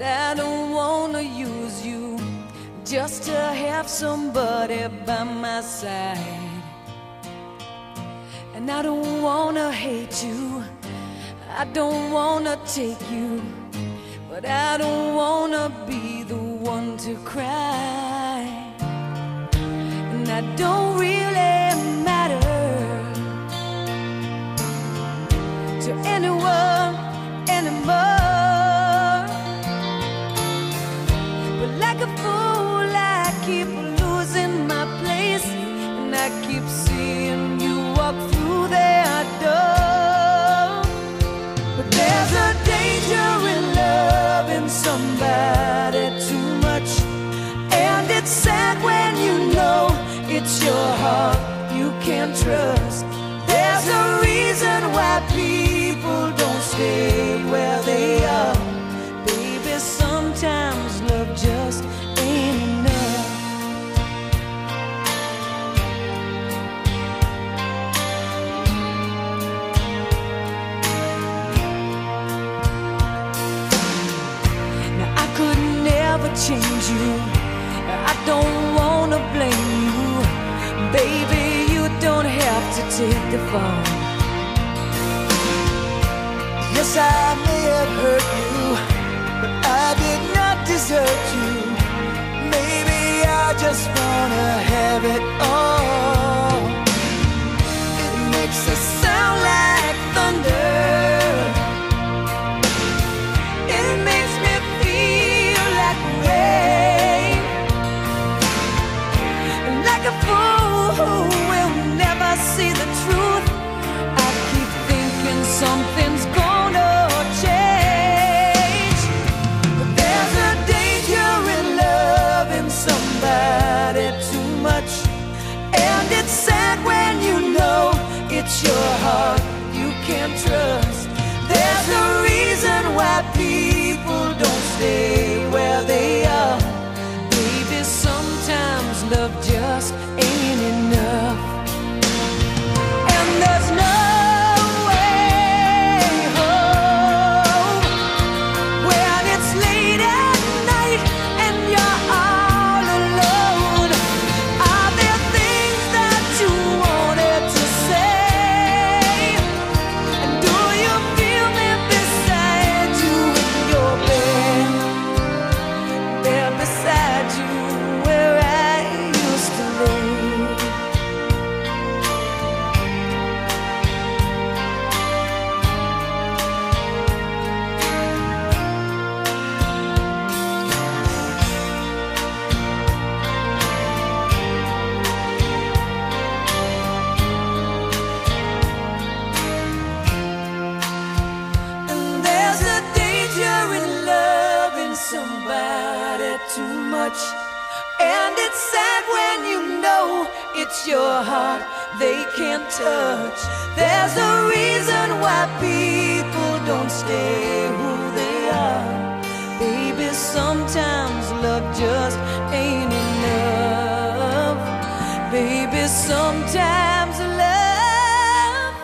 but I don't wanna use you just to have somebody by my side. And I don't wanna hate you, I don't wanna take you, but I don't wanna be the one to cry. And I don't really matter to anyone But like a fool, I keep losing my place, and I keep seeing you walk through that door. But there's a danger in loving somebody too much, and it's sad when you know it's your heart you can't trust. Change you. I don't wanna blame you. Baby, you don't have to take the fall. Yes, I may have hurt you, somebody too much, and it's sad when you know it's your heart you can't trust. There's a reason why people don't stay where they are. Baby, sometimes love just ain't too much. And it's sad when you know it's your heart they can't touch. There's a reason why people don't stay who they are. Baby, sometimes love just ain't enough. Baby, sometimes love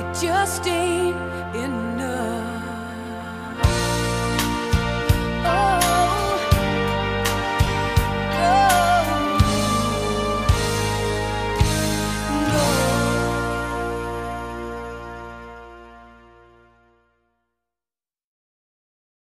it just ain't